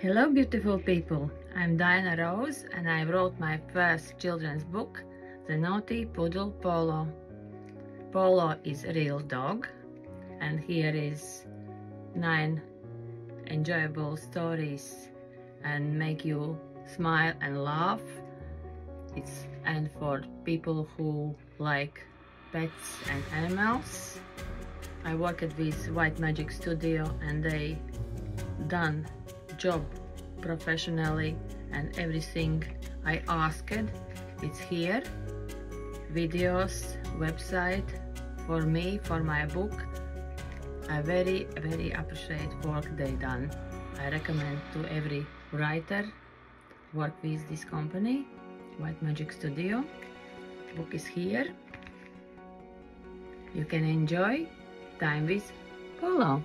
Hello beautiful people, I'm Daina Rose and I wrote my first children's book, The Naughty Poodle Polo. Polo is a real dog and here is nine enjoyable stories and make you smile and laugh. It's and for people who like pets and animals. I worked with White Magic Studio and they done job professionally and everything I asked. It's here. Videos website for me for my book. I very very appreciate work they done. I recommend to every writer work with this company White Magic Studio. Book is here. You can enjoy time with Polo